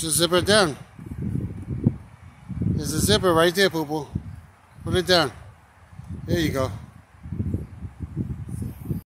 the zipper down. There's a zipper right there, poo poo. Put it down. There you go.